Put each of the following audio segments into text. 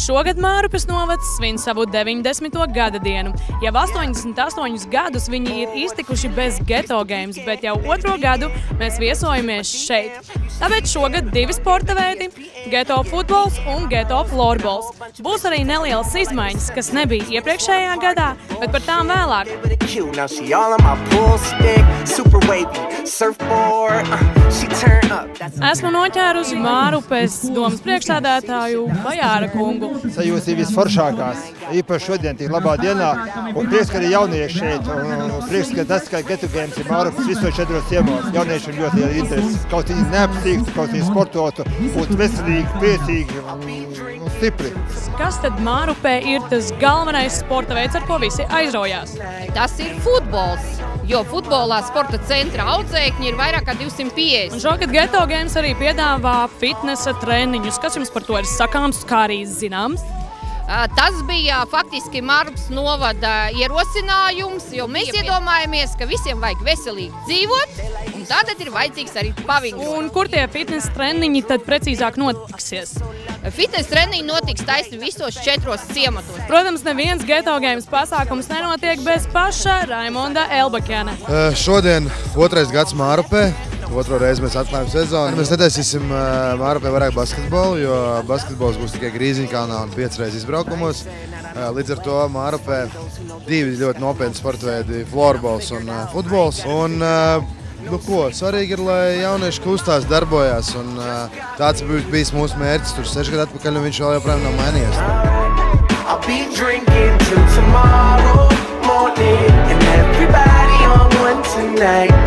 šogad Mārupes novads svin savu 90. gada dienu. Jau 88 gadus viņi ir iztikuši bez geto games, bet jau otro gadu mēs viesojamies šeit. Tāpēc šogad divi sporta veidi - geto futbols un geto floorbols. Būs arī nelielas izmaiņas, kas nebija iepriekšējā gadā, bet par tām vēlāk. Uh, Esmu noķērusi Mārupes domas priekšsādātāju Bajāra kungu. Sajūtas ir visforšākās. Īpaši šodien, tik labā dienā. Un prieks, ka arī jaunieši šeit. Un, prieks, ka tas, ka Getu Games ir Mārupas visos četros ciemos. Jauniešiem ļoti liela interese. Kaut viņi neapstīgtu, kaut viņi sportotu, būtu veselīgi, priecīgi un stipri. Kas tad Mārupē ir tas galvenais sporta veids, ar ko visi aizraujās? Tas ir futbols. Jo futbolā sporta centra audzēkņi ir vairāk kā 250. Un šogad Geto Games arī piedāvā fitnesa treniņus. Kas jums par to ir sakāms, kā arī zināms? Tas bija faktiski Marks novada ierosinājums, jo mēs iedomājamies, ka visiem vajag veselīgi dzīvot, un tātad ir vajadzīgs arī pavingrot. Un kur tie fitnesa treniņi tad precīzāk notiksies? Fitnes treniņi notiks taisni visos četros ciematos. Protams, neviens Geto Games pasākums nenotiek bez paša Raimonda Elbakena. Eh, Šodien otrais gads Mārupē. Otro reizi mēs atklājam sezonu. Mēs netaisīsim eh, Mārupē vairāk basketbolu, jo basketbols būs tikai Grīziņkalnā un piecas reizes izbraukumos. Eh, Līdz ar to Mārupē divi ļoti nopietni sporta veidi - florbols un eh, futbols. Un, Nu, ko, svarīgi ir, lai jaunieši kustās, darbojas. Un, tāds bijis mūsu mērķis. Tur seši gadi atpakaļ, un viņš vēl joprojām nav mainījies. I'll be drinking till tomorrow morning. And everybody on one tonight.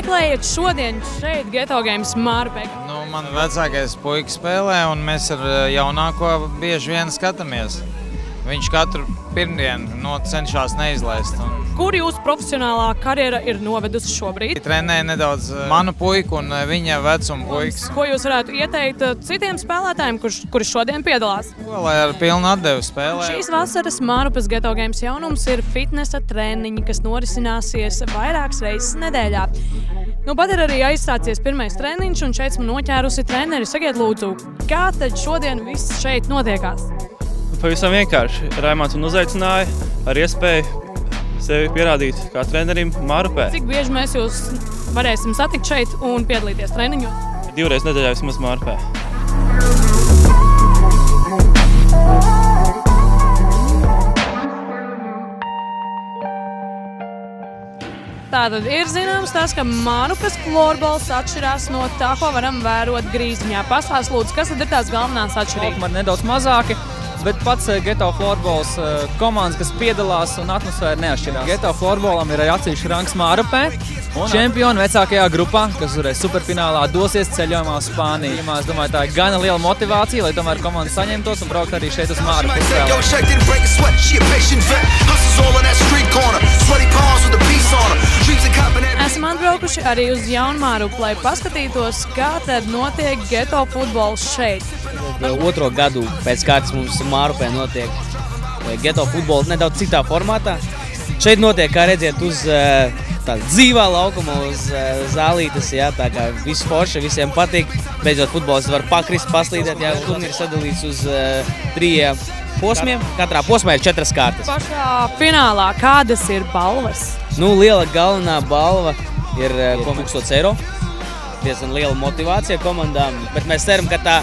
Meklējat šodien šeit, Geto Games Mārupē? Nu, man vecākais puisis spēlē, un mēs ar eh, jaunāko bieži vien skatāmies. Viņš katru pirmdienu no, cenšas neizlaist. Un Kur jūsu profesionālā karjera ir novedusi šobrīd? trenēja nedaudz eh, manu puiku un eh, viņa vecuma puikas. Ko jūs varētu ieteikt uh, citiem spēlētājiem, kurš, kuri šodien piedalās? Ko lai ar pilnu atdevi spēlē? Šīs vasaras Mārupas Geto Games jaunums ir fitnesa treniņi, kas norisināsies vairākas reizes nedēļā. Nu, pat ir arī aizsācies pirmais treniņš, un šeit esmu noķērusi treneri. Sakiet, lūdzu, kā tad šodien viss šeit notiekās? Pavisam vienkārši. Raimons man uzaicināja ar iespēju sevi pierādīt kā trenerim Mārupē. Cik bieži mēs jūs varēsim satikt šeit un piedalīties treniņos? Divreiz nedēļā vismaz Mārupē. Tātad ir zināms tas, ka Mārupas florbols atšķirās no tā, ko varam vērot grīziņā. Pastāst, lūdzu, kas tad ir tās galvenās atšķirības? Ir nedaudz mazāki, bet pats eh, Geto florbols eh, komandas, kas piedalās un atmosfēra neatšķirās. Geto florbolam ir arī atsevišķs rangs Mārupē. Čempioni vecākajā grupā, kas uzreiz superfinālā dosies ceļojumā uz Spāniju. Es domāju, tā ir gana liela motivācija, lai tomēr komanda saņemtos un braukt arī šeit uz vet. Hustles all on that street corner. Sweaty palms with a piece on her. Dreams of copping that. Atbraukuši arī uz Jaunmāru, lai paskatītos, kā tad notiek geto futbols šeit. Otro gadu pēc kārtas mums Mārupē notiek eh, geto futbols nedaudz citā formātā. Šeit notiek, kā redzat, uz eh, tāda dzīvā laukuma, uz eh, zālītes. Jā, tā kā viss forši, visiem patīk. Beidzot, futbols var pakrist, paslīdēt. Jā, turnīrs sadalīts uz trījiem posmiem. Katrā posmā ir četras kārtas. Pašā finālā kādas ir balvas? Nu, liela galvenā balva ir eh, ko 1000 eiro. Diezgan liela motivācija komandām, bet mēs ceram, ka tā,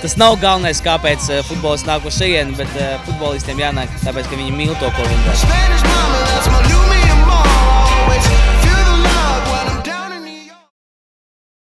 tas nav galvenais, kāpēc eh, futbolists nāk uz šejien, bet eh, futbolistiem jānāk, tāpēc, ka viņi mīl to, ko viņi dara.